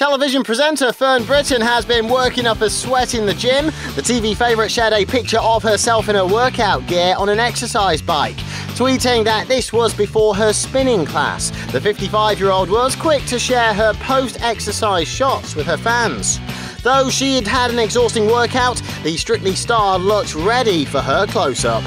Television presenter Fern Britton has been working up a sweat in the gym. The TV favourite shared a picture of herself in her workout gear on an exercise bike, tweeting that this was before her spinning class. The 55 year old was quick to share her post exercise shots with her fans. Though she had had an exhausting workout, the Strictly star looked ready for her close up.